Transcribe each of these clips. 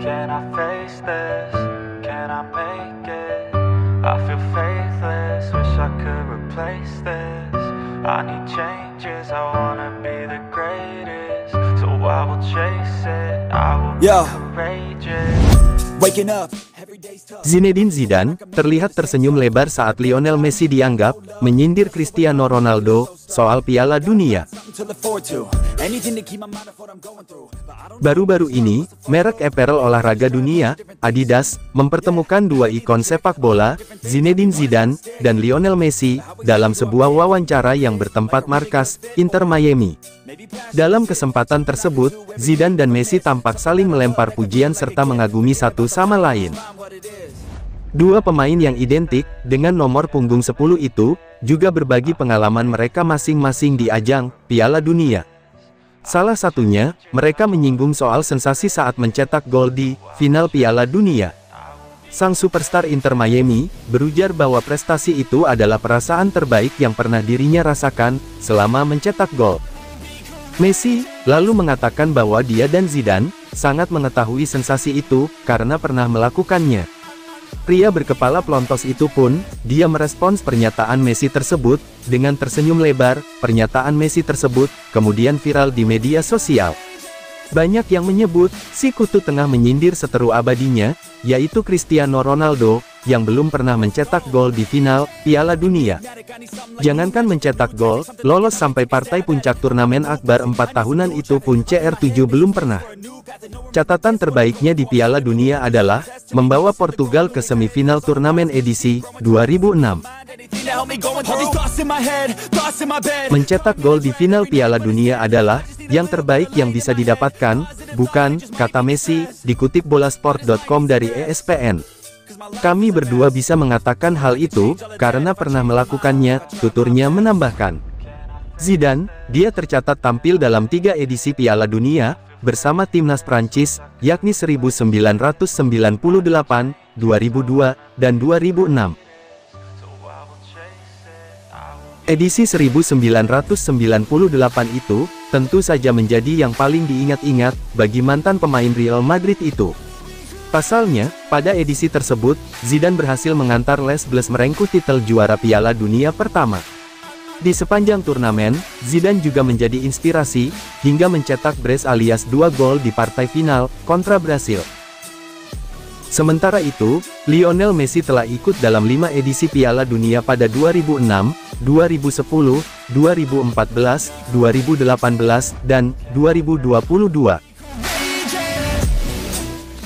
Can I face this? Can I make it? I feel faithless, wish I could replace this. I need changes, I wanna be the greatest. So I will chase it, I will be Yo. courageous. Waking up, every day's tough. Zinedine Zidane terlihat tersenyum lebar saat Lionel Messi dianggap menyindir Cristiano Ronaldo soal Piala Dunia. Baru-baru ini, merek apparel olahraga dunia, Adidas, mempertemukan dua ikon sepak bola, Zinedine Zidane dan Lionel Messi, dalam sebuah wawancara yang bertempat markas Inter Miami. Dalam kesempatan tersebut, Zidane dan Messi tampak saling melempar pujian serta mengagumi satu sama lain. Dua pemain yang identik, dengan nomor punggung 10 itu, juga berbagi pengalaman mereka masing-masing di ajang Piala Dunia. Salah satunya, mereka menyinggung soal sensasi saat mencetak gol di final Piala Dunia. Sang superstar Inter Miami berujar bahwa prestasi itu adalah perasaan terbaik yang pernah dirinya rasakan selama mencetak gol. Messi lalu mengatakan bahwa dia dan Zidane sangat mengetahui sensasi itu karena pernah melakukannya. Pria berkepala pelontos itu pun, dia merespons pernyataan Messi tersebut, dengan tersenyum lebar, pernyataan Messi tersebut, kemudian viral di media sosial. Banyak yang menyebut, si kutu tengah menyindir seteru abadinya, yaitu Cristiano Ronaldo, yang belum pernah mencetak gol di final Piala Dunia. Jangankan mencetak gol, lolos sampai partai puncak turnamen akbar 4 tahunan itu pun CR7 belum pernah. Catatan terbaiknya di Piala Dunia adalah, membawa Portugal ke semifinal turnamen edisi 2006. anything to help me going through. All these thoughts in my head, thoughts in my bed. Mencetak gol di final Piala Dunia adalah yang terbaik yang bisa didapatkan, bukan, kata Messi, dikutip bolasport.com dari ESPN. Kami berdua bisa mengatakan hal itu, karena pernah melakukannya, tuturnya menambahkan. Zidane, dia tercatat tampil dalam tiga edisi Piala Dunia, bersama timnas Prancis, yakni 1998, 2002, dan 2006. Edisi 1998 itu, tentu saja menjadi yang paling diingat-ingat, bagi mantan pemain Real Madrid itu. Pasalnya, pada edisi tersebut, Zidane berhasil mengantar Les Bleus merengkuh titel juara Piala Dunia pertama. Di sepanjang turnamen, Zidane juga menjadi inspirasi, hingga mencetak brace alias dua gol di partai final, kontra Brasil. Sementara itu, Lionel Messi telah ikut dalam lima edisi Piala Dunia pada 2006, 2010, 2014, 2018, dan 2022.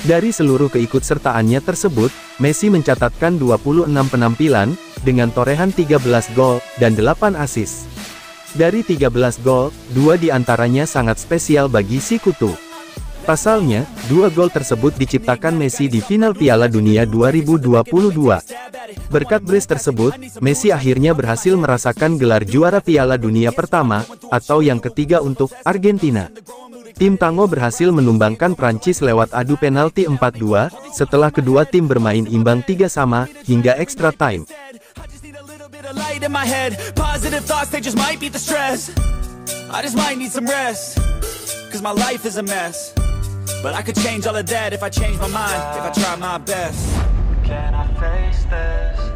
Dari seluruh keikutsertaannya tersebut, Messi mencatatkan 26 penampilan, dengan torehan 13 gol, dan 8 assist. Dari 13 gol, dua di antaranya sangat spesial bagi si kutu. Pasalnya, dua gol tersebut diciptakan Messi di final Piala Dunia 2022. Berkat brace tersebut, Messi akhirnya berhasil merasakan gelar juara Piala Dunia pertama, atau yang ketiga untuk Argentina. Tim Tango berhasil menumbangkan Prancis lewat adu penalti 4-2, setelah kedua tim bermain imbang 3 sama, hingga extra time. But I could change all of that if I change my mind, if I try my best. Can I face this?